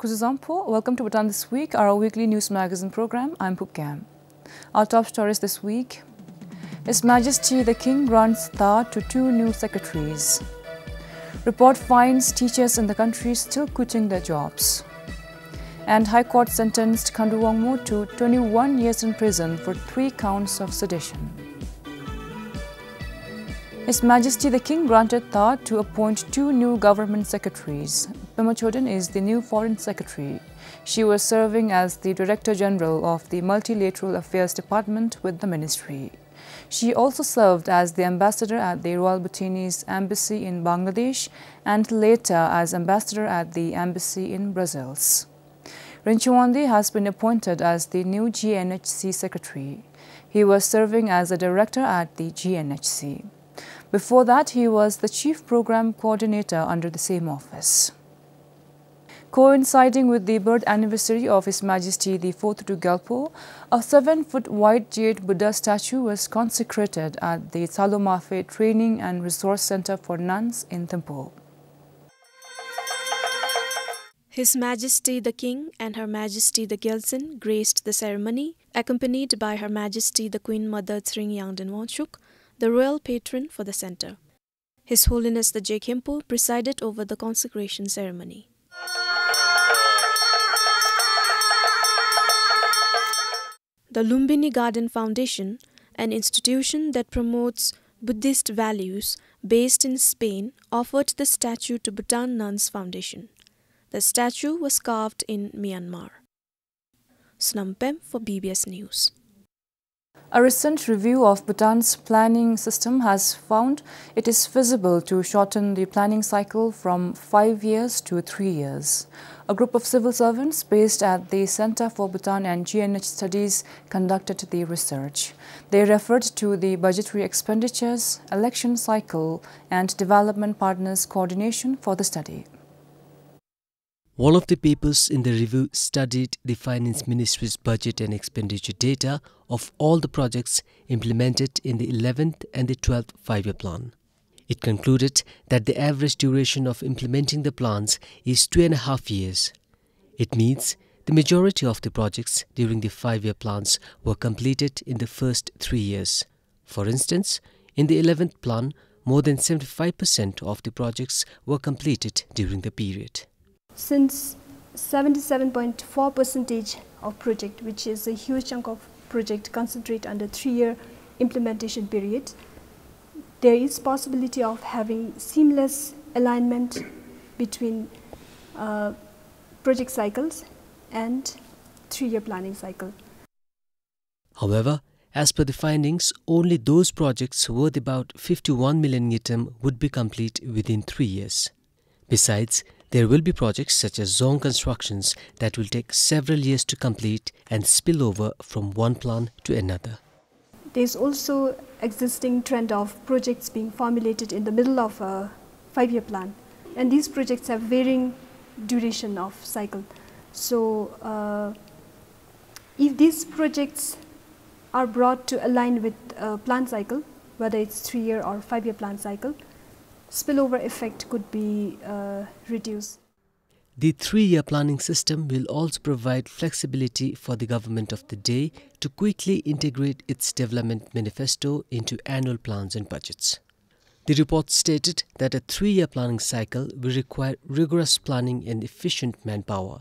Kuzuzangpo. Welcome to Bhutan This Week, our weekly news magazine program. I'm Pupkam. Our top stories this week. His Majesty the King grants Dhar to two new secretaries. Report finds teachers in the country still quitting their jobs. And High Court sentenced Khandu Wangmo to 21 years in prison for three counts of sedition. His Majesty the King granted Dhar to appoint two new government secretaries. Pema Chodron is the new Foreign Secretary. She was serving as the Director General of the Multilateral Affairs Department with the ministry. She also served as the ambassador at the Royal Bhutanese Embassy in Bangladesh and later as ambassador at the embassy in Brussels. Rinchen Wangdi has been appointed as the new GNHC secretary. He was serving as a director at the GNHC. Before that, he was the chief program coordinator under the same office. Coinciding with the birth anniversary of His Majesty the 4th Gyalpo, a seven-foot wide jade Buddha statue was consecrated at the Tsalomafe Training and Resource Center for Nuns in Thimphu. His Majesty the King and Her Majesty the Gyaltsuen graced the ceremony, accompanied by Her Majesty the Queen Mother Tshering Yangdon Wangchuck, the royal patron for the center. His Holiness the Je Khenpo presided over the consecration ceremony. The Lumbini Garden Foundation, an institution that promotes Buddhist values based in Spain, offered the statue to Bhutan Nuns Foundation. The statue was carved in Myanmar. Snampem for BBS News. A recent review of Bhutan's planning system has found it is feasible to shorten the planning cycle from five years to three years. A group of civil servants based at the Center for Bhutan and GNH Studies conducted the research. They referred to the budgetary expenditures, election cycle, and development partners coordination for the study. One of the papers in the review studied the Finance Ministry's budget and expenditure data of all the projects implemented in the 11th and the 12th five year plan. It concluded that the average duration of implementing the plans is two and a half years. It means the majority of the projects during the five year plans were completed in the first three years. For instance, in the 11th plan, more than 75% of the projects were completed during the period since 77.4 percentage of project, which is a huge chunk of project concentrate under three-year implementation period, there is possibility of having seamless alignment between uh, project cycles and three-year planning cycle. However, as per the findings, only those projects worth about 51 million ngultrum would be complete within three years. Besides, there will be projects such as Dzong constructions that will take several years to complete and spill over from one plan to another. There's also existing trend of projects being formulated in the middle of a five-year plan. And these projects have varying duration of cycle. So uh, if these projects are brought to align with a plan cycle, whether it's three-year or five-year plan cycle, spillover effect could be uh, reduced. The three-year planning system will also provide flexibility for the government of the day to quickly integrate its development manifesto into annual plans and budgets. The report stated that a three-year planning cycle will require rigorous planning and efficient manpower.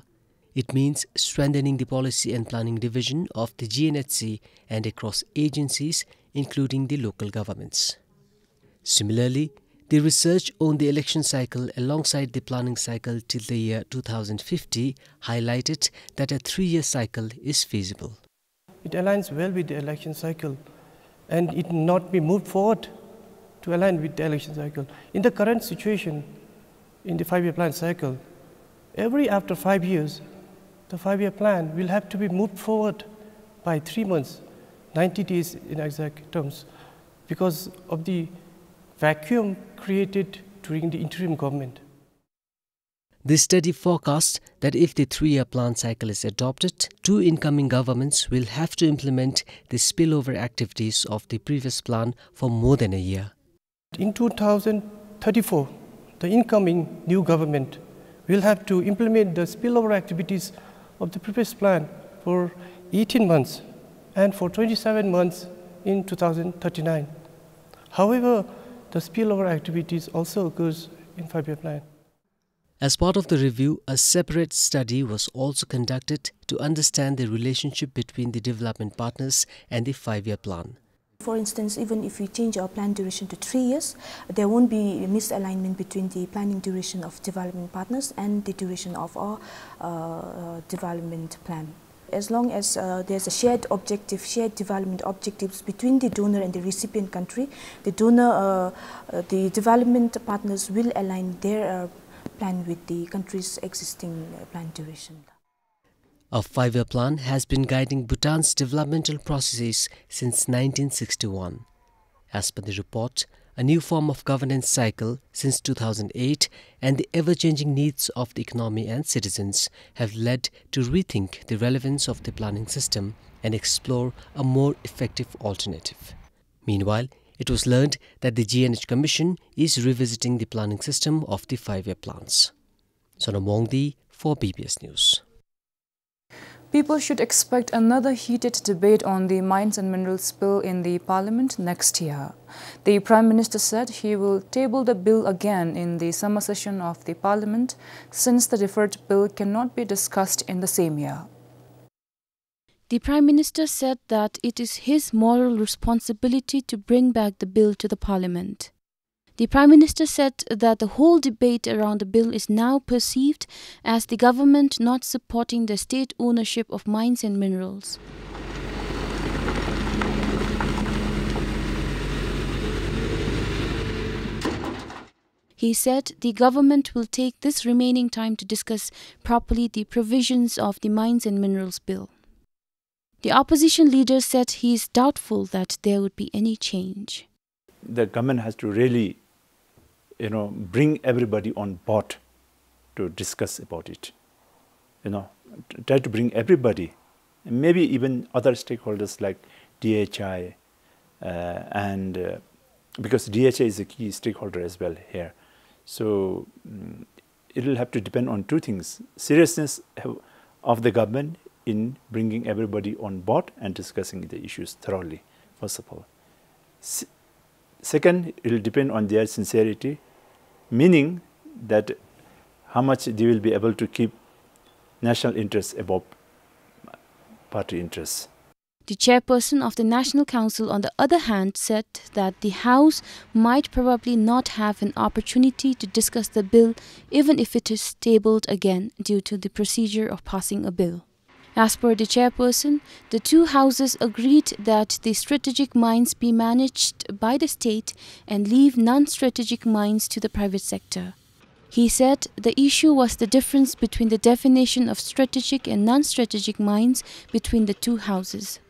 It means strengthening the policy and planning division of the GNHC and across agencies, including the local governments. Similarly, the research on the election cycle alongside the planning cycle till the year 2050 highlighted that a three-year cycle is feasible. It aligns well with the election cycle and it not be moved forward to align with the election cycle. In the current situation, in the five-year plan cycle, every after five years, the five-year plan will have to be moved forward by three months, 90 days in exact terms, because of the vacuum created during the interim government. This study forecasts that if the three year plan cycle is adopted, two incoming governments will have to implement the spillover activities of the previous plan for more than a year. In 2034, the incoming new government we'll have to implement the spillover activities of the previous plan for 18 months and for 27 months in 2039. However, the spillover activities also occurs in five-year plan. As part of the review, a separate study was also conducted to understand the relationship between the development partners and the five-year plan. For instance, even if we change our plan duration to three years, there won't be a misalignment between the planning duration of development partners and the duration of our uh, uh, development plan. As long as uh, there's a shared objective, shared development objectives between the donor and the recipient country, the donor, uh, uh, the development partners will align their uh, plan with the country's existing plan duration. A five year plan has been guiding Bhutan's developmental processes since 1961. As per the report, a new form of governance cycle since 2008 and the ever changing needs of the economy and citizens have led to rethink the relevance of the planning system and explore a more effective alternative. Meanwhile, it was learned that the GNH Commission is revisiting the planning system of the five year plans. Sonam Mongdi for BBS News. People should expect another heated debate on the mines and minerals bill in the parliament next year. The Prime Minister said he will table the bill again in the summer session of the parliament since the deferred bill cannot be discussed in the same year. The Prime Minister said that it is his moral responsibility to bring back the bill to the parliament. The Prime Minister said that the whole debate around the bill is now perceived as the government not supporting the state ownership of mines and minerals. He said the government will take this remaining time to discuss properly the provisions of the Mines and Minerals Bill. The opposition leader said he is doubtful that there would be any change. The government has to really you know, bring everybody on board to discuss about it. You know, try to bring everybody, maybe even other stakeholders like DHI, uh, and uh, because DHI is a key stakeholder as well here. So um, it will have to depend on two things: seriousness of the government in bringing everybody on board and discussing the issues thoroughly. First of all. S second, it will depend on their sincerity meaning that how much they will be able to keep national interests above party interests. The chairperson of the National Council, on the other hand, said that the House might probably not have an opportunity to discuss the bill even if it is tabled again due to the procedure of passing a bill. As per the chairperson, the two houses agreed that the strategic mines be managed by the state and leave non strategic mines to the private sector. He said the issue was the difference between the definition of strategic and non strategic mines between the two houses.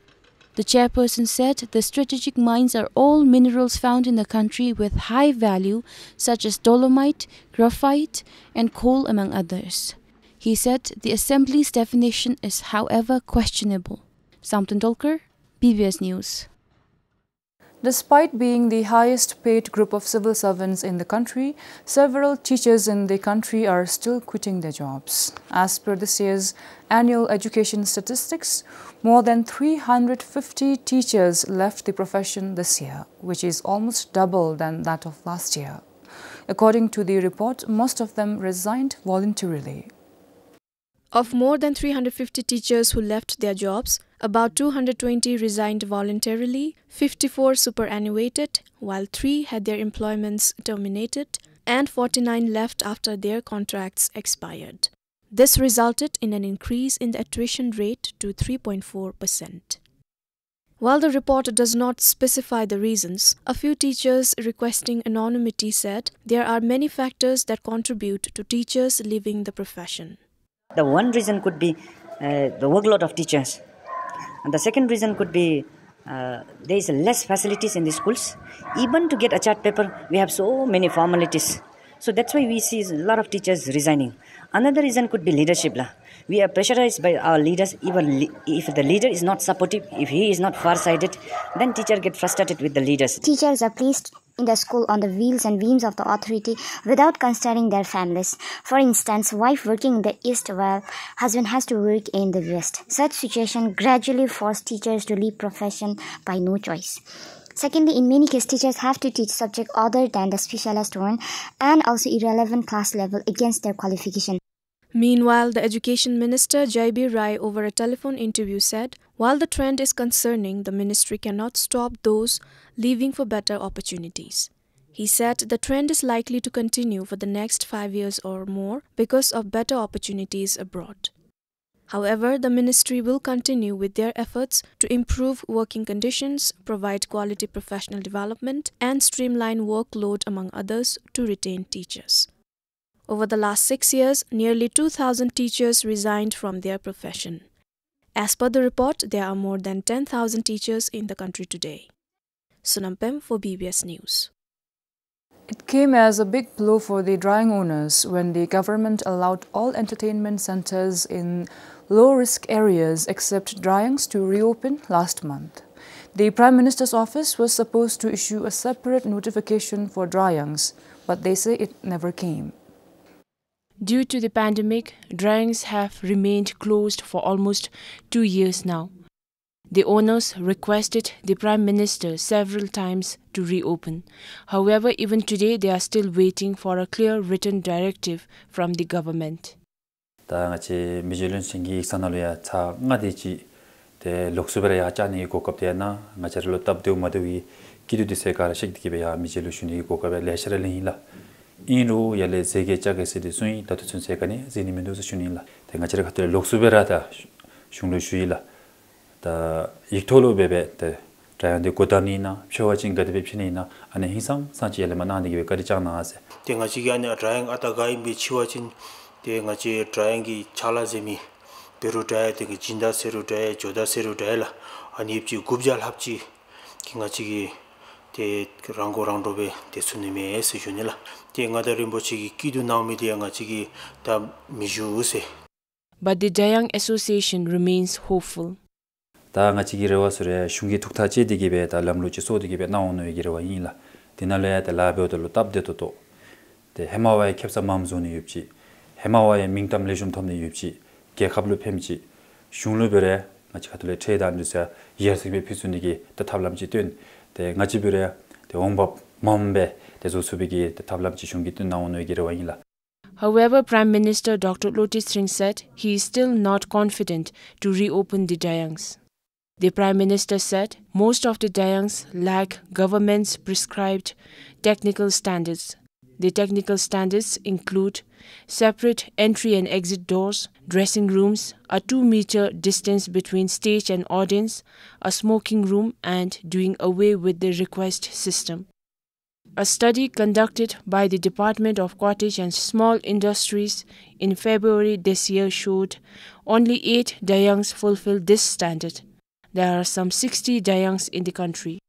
The chairperson said the strategic mines are all minerals found in the country with high value, such as dolomite, graphite, and coal, among others. He said the Assembly's definition is, however, questionable. Samton Dolker, BBS News. Despite being the highest paid group of civil servants in the country, several teachers in the country are still quitting their jobs. As per this year's annual education statistics, more than 350 teachers left the profession this year, which is almost double than that of last year. According to the report, most of them resigned voluntarily. Of more than 350 teachers who left their jobs, about 220 resigned voluntarily, 54 superannuated, while 3 had their employments terminated, and 49 left after their contracts expired. This resulted in an increase in the attrition rate to 3.4%. While the report does not specify the reasons, a few teachers requesting anonymity said there are many factors that contribute to teachers leaving the profession. The one reason could be uh, the workload of teachers, and the second reason could be uh, there is less facilities in the schools. Even to get a chart paper, we have so many formalities. So that's why we see a lot of teachers resigning. Another reason could be leadership. We are pressurized by our leaders. Even if the leader is not supportive, if he is not far-sighted, then teacher get frustrated with the leaders. Teachers are pleased in the school on the wheels and whims of the authority without considering their families. For instance, wife working in the east while husband has to work in the west. Such situation gradually force teachers to leave profession by no choice. Secondly, in many cases, teachers have to teach subject other than the specialized one and also irrelevant class level against their qualification. Meanwhile, the Education Minister J.B. Rai over a telephone interview said, while the trend is concerning, the ministry cannot stop those leaving for better opportunities. He said the trend is likely to continue for the next five years or more because of better opportunities abroad. However, the ministry will continue with their efforts to improve working conditions, provide quality professional development, and streamline workload, among others, to retain teachers. Over the last six years, nearly 2,000 teachers resigned from their profession. As per the report, there are more than 10,000 teachers in the country today. Sunampem for BBS News. It came as a big blow for the drayang owners when the government allowed all entertainment centers in low-risk areas except drayangs to reopen last month. The Prime Minister's office was supposed to issue a separate notification for drayangs, but they say it never came. Due to the pandemic, drayangs have remained closed for almost two years now. The owners requested the Prime Minister several times to reopen. However, even today they are still waiting for a clear written directive from the government. 다 같이 미줄은 신기 산을야 차 nga디지 데 록수베라 야짜니 고급되나 마차를 답도 마도위 기두디세 가라 식디기베야 미줄은 신기 고급에 레셔를hinla 인루 열레 세계 짝에서도 순이 다도 순세가니 제니면도서 슈닐라 내가 저를 갖다 록수베라다 슝루 슈일라 다 익토로 베베 때 자연데 고다니나 표와진 거데 베피니나 아니 희상 산지 엘레만 안디게 베까지 장나하세 내가 지게 아니 라잉 아타가이 미치와진 내가 지 드라잉기 차라제미 베루다에 되게 진다세루다에 조다세루다에라 아니 입지 굽잘 합지 긴가지기 데 랑고랑도베 데수님의 에스주닐라 but the Dayang Association remains hopeful. 다 같이 기르와 소리 슝기 툭타지 디기베 다 람루치 소디기베 나오는 얘기를 인라. 디날레야 다 라베오들로 답데토토. 데 헤마와의 캡사 맘존이 옙지. 헤마와의 민담 레좀 톰네 옙지. 게캅루 팸지. 슝루베레 같이 가들레 트레이드 안주사 이해스비 피순이기 다 탑람지 된데 같이 베레 데 옹밥 맘베 데조수비기 데 탑람지 슝기 뜬 나오는 얘기를 인라. However, Prime Minister Dr. Lotus Singh said he is still not confident to reopen the Dayangs. The Prime Minister said most of the Drayangs lack government's prescribed technical standards. The technical standards include separate entry and exit doors, dressing rooms, a 2 meter distance between stage and audience, a smoking room, and doing away with the request system. A study conducted by the Department of Cottage and Small Industries in February this year showed only 8 Drayangs fulfill this standard. There are some 60 Drayangs in the country.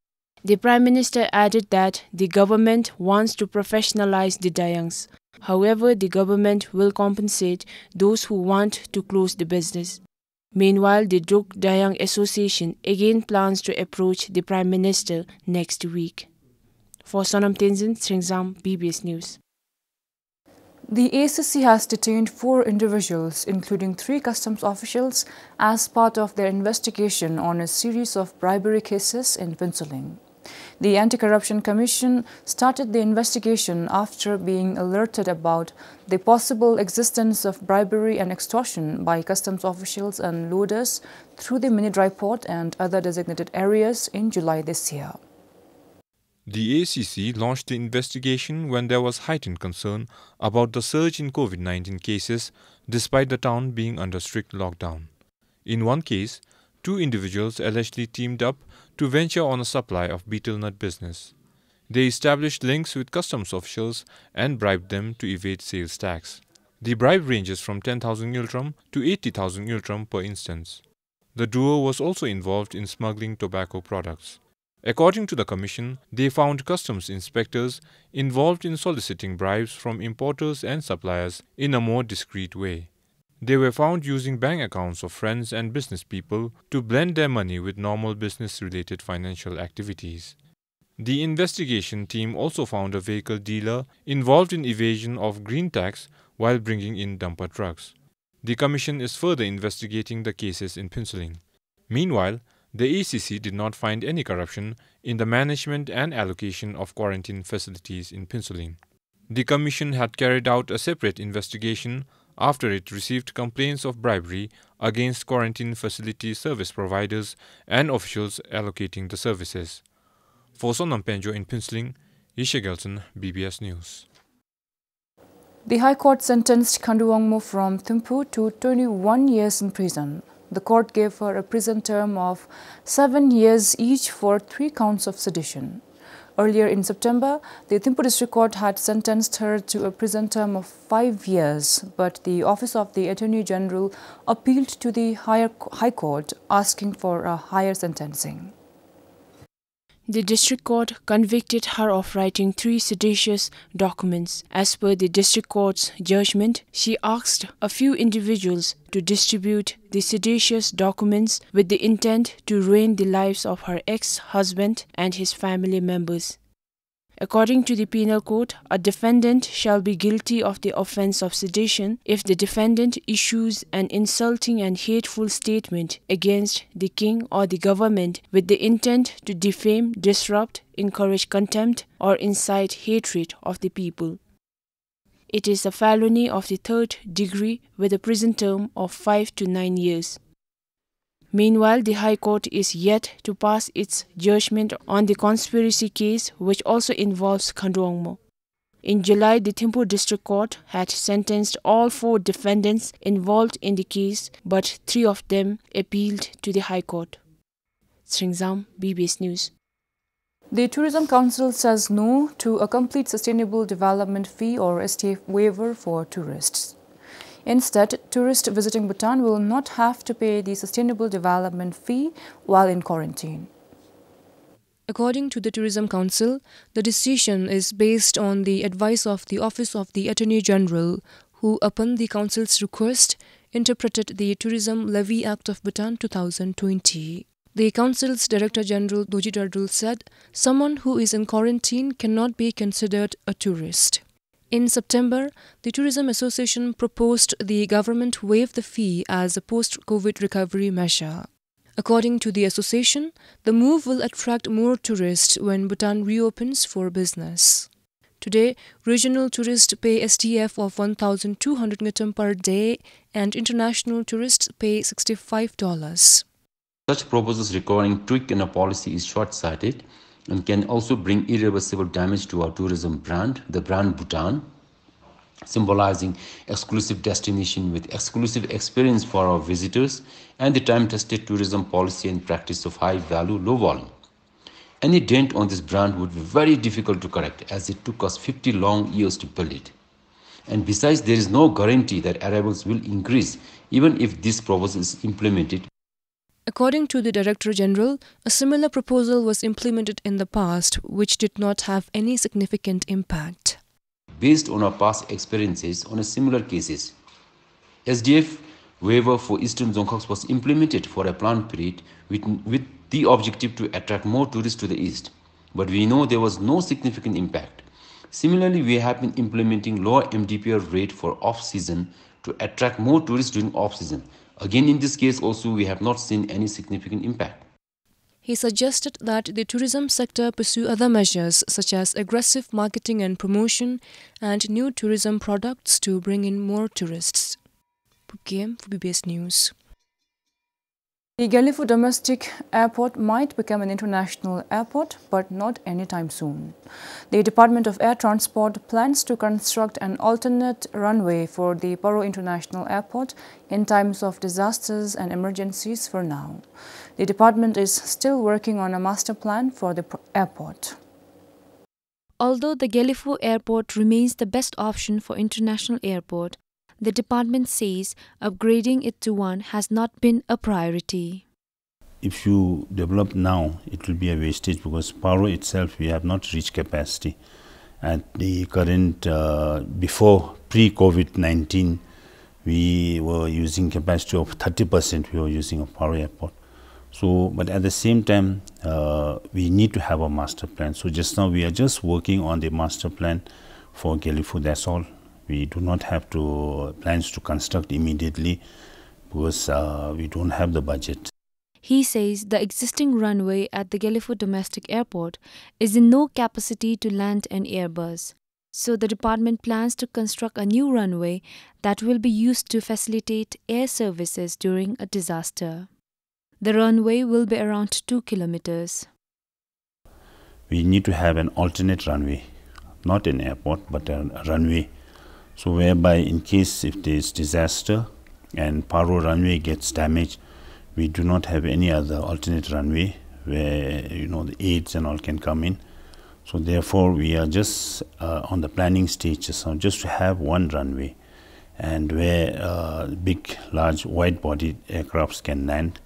The Prime Minister added that the government wants to professionalize the Drayangs. However, the government will compensate those who want to close the business. Meanwhile, the Druk Drayang Association again plans to approach the Prime Minister next week. For Sonam Tenzin, Sringzam, BBS News. The ACC has detained four individuals, including three customs officials, as part of their investigation on a series of bribery cases in Phuentsholing. The Anti-Corruption Commission started the investigation after being alerted about the possible existence of bribery and extortion by customs officials and loaders through the mini dry port and other designated areas in July this year. The ACC launched the investigation when there was heightened concern about the surge in COVID 19 cases despite the town being under strict lockdown. In one case, two individuals allegedly teamed up to venture on a supply of betel nut business. They established links with customs officials and bribed them to evade sales tax. The bribe ranges from 10,000 ngultrum to 80,000 ngultrum per instance. The duo was also involved in smuggling tobacco products. According to the Commission, they found customs inspectors involved in soliciting bribes from importers and suppliers in a more discreet way. They were found using bank accounts of friends and business people to blend their money with normal business related financial activities. The investigation team also found a vehicle dealer involved in evasion of green tax while bringing in dumper trucks. The commission is further investigating the cases in Phuentsholing. Meanwhile, the ACC did not find any corruption in the management and allocation of quarantine facilities in Phuentsholing. The commission had carried out a separate investigation after it received complaints of bribery against quarantine facility service providers and officials allocating the services. For Sonam Penjo in Phuentsholing, Isha Gelson, BBS News. The High Court sentenced Khandu Wangmo from Thimphu to 21 years in prison. The court gave her a prison term of seven years each for three counts of sedition. Earlier in September, the Thimphu District Court had sentenced her to a prison term of five years, but the Office of the Attorney General appealed to the higher, High Court asking for a higher sentencing. The district court convicted her of writing three seditious documents. As per the district court's judgment, she asked a few individuals to distribute the seditious documents with the intent to ruin the lives of her ex husband and his family members. According to the Penal Code, a defendant shall be guilty of the offense of sedition if the defendant issues an insulting and hateful statement against the king or the government with the intent to defame, disrupt, encourage contempt, or incite hatred of the people. It is a felony of the third degree with a prison term of 5 to 9 years. Meanwhile, the High Court is yet to pass its judgment on the conspiracy case, which also involves Khandu Wangmo. In July, the Thimphu District Court had sentenced all four defendants involved in the case, but three of them appealed to the High Court. Sringzam, BBS News. The Tourism Council says no to a complete sustainable development fee or SDF waiver for tourists. Instead, tourists visiting Bhutan will not have to pay the Sustainable Development Fee while in quarantine. According to the Tourism Council, the decision is based on the advice of the Office of the Attorney General, who, upon the Council's request, interpreted the Tourism Levy Act of Bhutan 2020. The Council's Director General Dorji Dhradhul said someone who is in quarantine cannot be considered a tourist. In September, the Tourism Association proposed the government waive the fee as a post COVID recovery measure. According to the association, the move will attract more tourists when Bhutan reopens for business. Today, regional tourists pay SDF of 1,200 ngultrum per day and international tourists pay $65. Such proposals requiring tweak in a policy is short-sighted and can also bring irreversible damage to our tourism brand, the brand Bhutan, symbolizing exclusive destination with exclusive experience for our visitors and the time-tested tourism policy and practice of high value, low volume. Any dent on this brand would be very difficult to correct as it took us 50 long years to build it. And besides, there is no guarantee that arrivals will increase even if this proposal is implemented According to the Director General, a similar proposal was implemented in the past, which did not have any significant impact. Based on our past experiences on similar cases, SDF waiver for Eastern Dzongkhags was implemented for a planned period with, with the objective to attract more tourists to the east. But we know there was no significant impact. Similarly, we have been implementing lower MDPR rate for off-season to attract more tourists during off-season. Again, in this case also, we have not seen any significant impact. He suggested that the tourism sector pursue other measures such as aggressive marketing and promotion and new tourism products to bring in more tourists. Pukiem for BBS News. The Gelephu domestic airport might become an international airport, but not anytime soon. The Department of Air Transport plans to construct an alternate runway for the Paro International Airport in times of disasters and emergencies for now. The department is still working on a master plan for the airport. Although the Gelephu Airport remains the best option for international airport, the department says upgrading it to one has not been a priority. If you develop now, it will be a wastage because Paro itself, we have not reached capacity. At the current, uh, before pre-COVID-19, we were using capacity of 30%, we were using of Paro Airport. So, but at the same time, uh, we need to have a master plan. So just now we are just working on the master plan for Gelephu. That's all. We do not have to plans to construct immediately because uh, we don't have the budget. He says the existing runway at the Gelephu domestic airport is in no capacity to land an Airbus. So the department plans to construct a new runway that will be used to facilitate air services during a disaster. The runway will be around 2 kilometers. We need to have an alternate runway, not an airport, but a runway. So whereby in case if there is disaster and Paro runway gets damaged, we do not have any other alternate runway where you know the aids and all can come in. So therefore, we are just uh, on the planning stage so just to have one runway, and where uh, big, large, wide-bodied aircrafts can land.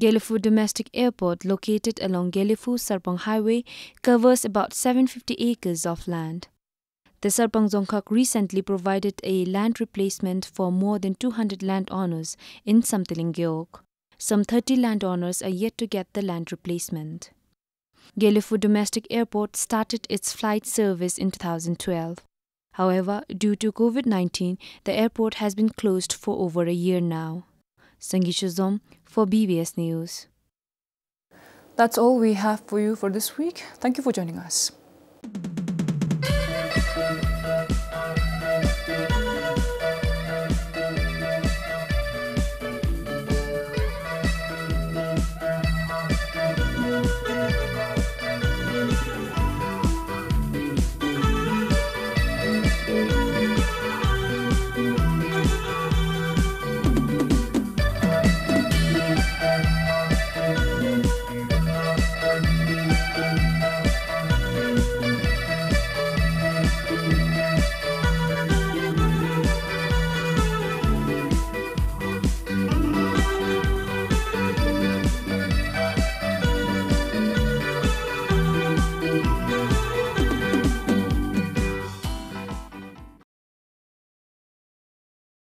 Gelephu Domestic Airport, located along Gelephu Sarpang Highway, covers about 750 acres of land. The Sarpang Dzongkhag recently provided a land replacement for more than 200 landowners in Samtalingyeok. Some 30 landowners are yet to get the land replacement. Gelephu Domestic Airport started its flight service in 2012. However, due to COVID 19, the airport has been closed for over a year now. Sangisha Zom for BBS News. That's all we have for you for this week. Thank you for joining us.